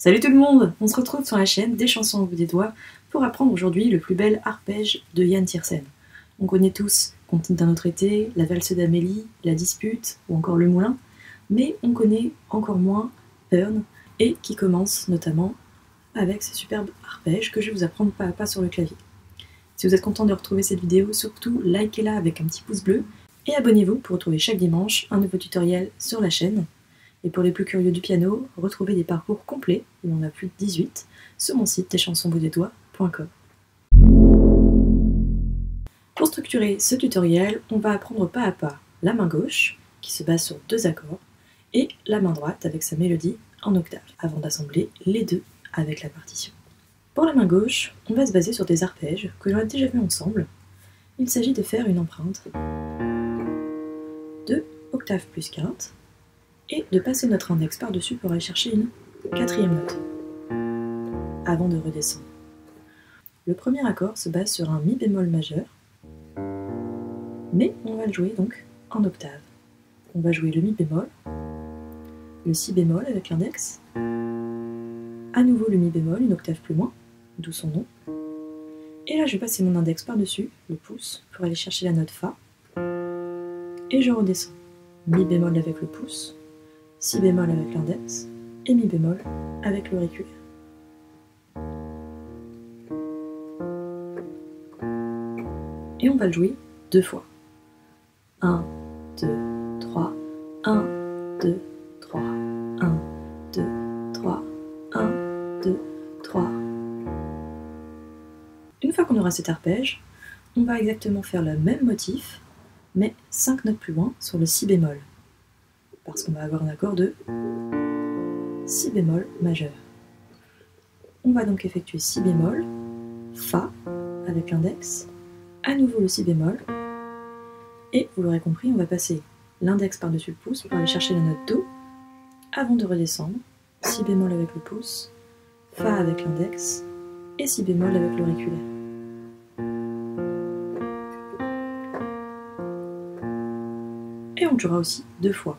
Salut tout le monde On se retrouve sur la chaîne des chansons au bout des doigts pour apprendre aujourd'hui le plus bel arpège de Yann Tiersen. On connaît tous Comptine d'un autre été, La valse d'Amélie, La dispute ou encore Le moulin, mais on connaît encore moins Burn et qui commence notamment avec ce superbe arpège que je vais vous apprendre pas à pas sur le clavier. Si vous êtes content de retrouver cette vidéo, surtout likez-la avec un petit pouce bleu et abonnez-vous pour retrouver chaque dimanche un nouveau tutoriel sur la chaîne. Et pour les plus curieux du piano, retrouvez des parcours complets, il en a plus de 18, sur mon site deschansonsboutdesdoigts.com. Pour structurer ce tutoriel, on va apprendre pas à pas la main gauche, qui se base sur deux accords, et la main droite avec sa mélodie en octave, avant d'assembler les deux avec la partition. Pour la main gauche, on va se baser sur des arpèges que l'on a déjà vu ensemble. Il s'agit de faire une empreinte de octave plus quinte, et de passer notre index par-dessus pour aller chercher une quatrième note, avant de redescendre. Le premier accord se base sur un Mi bémol majeur, mais on va le jouer donc en octave. On va jouer le Mi bémol, le Si bémol avec l'index, à nouveau le Mi bémol, une octave plus loin, d'où son nom, et là je vais passer mon index par-dessus, le pouce, pour aller chercher la note Fa, et je redescends. Mi bémol avec le pouce, si bémol avec l'index et mi bémol avec l'auriculaire. Et on va le jouer deux fois. 1, 2, 3, 1, 2, 3, 1, 2, 3, 1, 2, 3. Une fois qu'on aura cet arpège, on va exactement faire le même motif, mais 5 notes plus loin sur le si bémol parce qu'on va avoir un accord de si bémol majeur. On va donc effectuer si bémol, fa avec l'index, à nouveau le si bémol, et vous l'aurez compris, on va passer l'index par-dessus le pouce pour aller chercher la note do avant de redescendre, si bémol avec le pouce, fa avec l'index et si bémol avec l'auriculaire. Et on jouera aussi deux fois.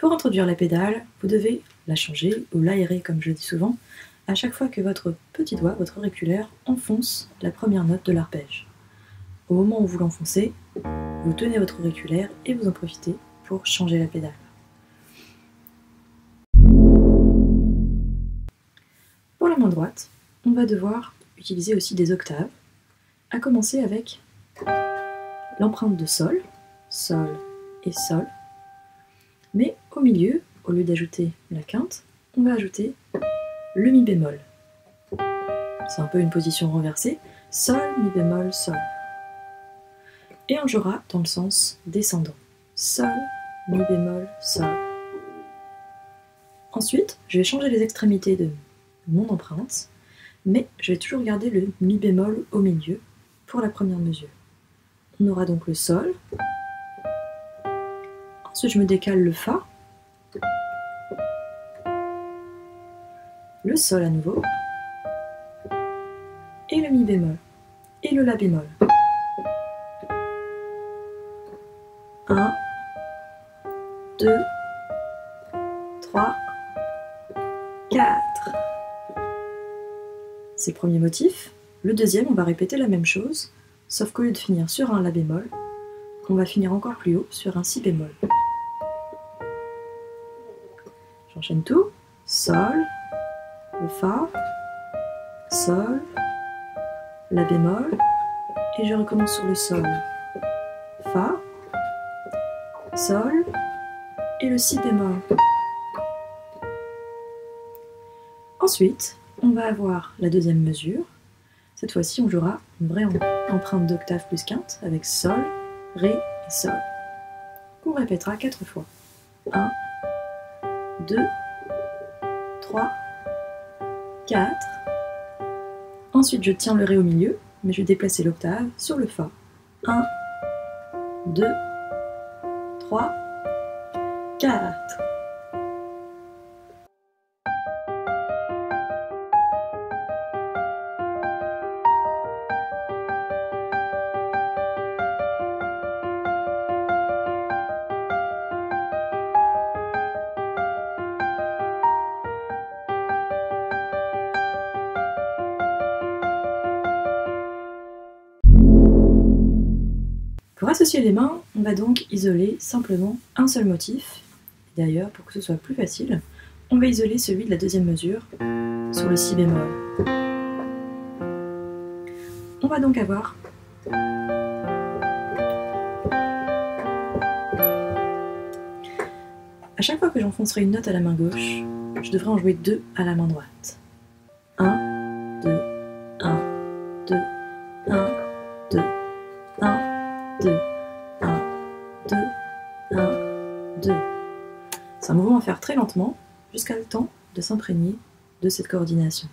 Pour introduire la pédale, vous devez la changer ou l'aérer comme je dis souvent, à chaque fois que votre petit doigt, votre auriculaire, enfonce la première note de l'arpège. Au moment où vous l'enfoncez, vous tenez votre auriculaire et vous en profitez pour changer la pédale. Pour la main droite, on va devoir utiliser aussi des octaves, à commencer avec l'empreinte de Sol, Sol et Sol, mais au milieu, au lieu d'ajouter la quinte, on va ajouter le mi bémol. C'est un peu une position renversée. Sol, mi bémol, sol. Et on jouera dans le sens descendant. Sol, mi bémol, sol. Ensuite, je vais changer les extrémités de mon empreinte, mais je vais toujours garder le mi bémol au milieu pour la première mesure. On aura donc le sol, Ensuite, je me décale le Fa, le Sol à nouveau, et le Mi bémol, et le La bémol. 1, 2, 3, 4. C'est le premier motif. Le deuxième, on va répéter la même chose, sauf qu'au lieu de finir sur un La bémol, on va finir encore plus haut sur un Si bémol. J'enchaîne tout. Sol, le Fa, Sol, La bémol, et je recommence sur le Sol. Fa, Sol, et le Si bémol. Ensuite, on va avoir la deuxième mesure. Cette fois-ci, on jouera une vraie empreinte d'octave plus quinte avec Sol, Ré et Sol. On répétera quatre fois. 1, 2, 3, 4. Ensuite, je tiens le Ré au milieu, mais je vais déplacer l'octave sur le Fa. 1, 2, 3, 4. Pour associer les mains, on va donc isoler simplement un seul motif. D'ailleurs, pour que ce soit plus facile, on va isoler celui de la deuxième mesure sur le si bémol. On va donc avoir À chaque fois que j'enfoncerai une note à la main gauche, je devrais en jouer deux à la main droite. 1, 2. C'est un mouvement à faire très lentement jusqu'à le temps de s'imprégner de cette coordination.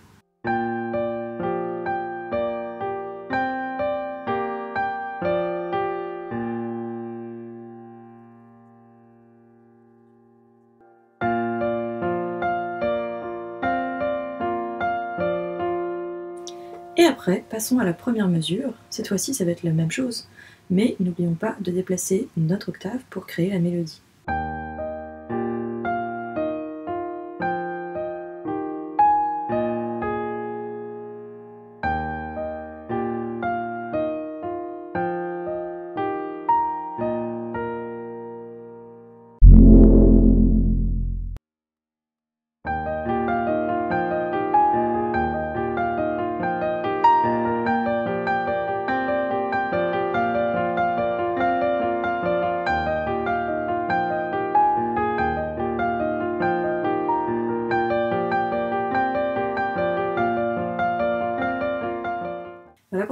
Et après, passons à la première mesure. Cette fois-ci, ça va être la même chose, mais n'oublions pas de déplacer notre octave pour créer la mélodie.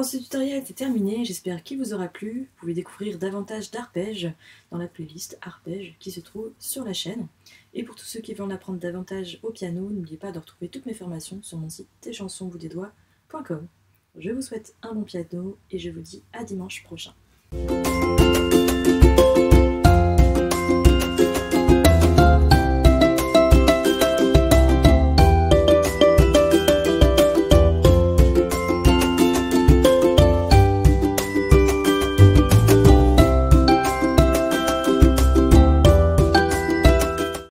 Ce tutoriel, c'est terminé. J'espère qu'il vous aura plu. Vous pouvez découvrir davantage d'arpèges dans la playlist arpèges qui se trouve sur la chaîne. Et pour tous ceux qui veulent en apprendre davantage au piano, n'oubliez pas de retrouver toutes mes formations sur mon site deschansonsboutdesdoigts.com. Je vous souhaite un bon piano et je vous dis à dimanche prochain.